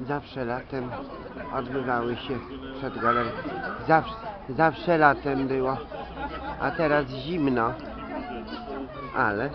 zawsze latem odbywały się przed galerią. Zawsze, zawsze latem było, a teraz zimno. Ale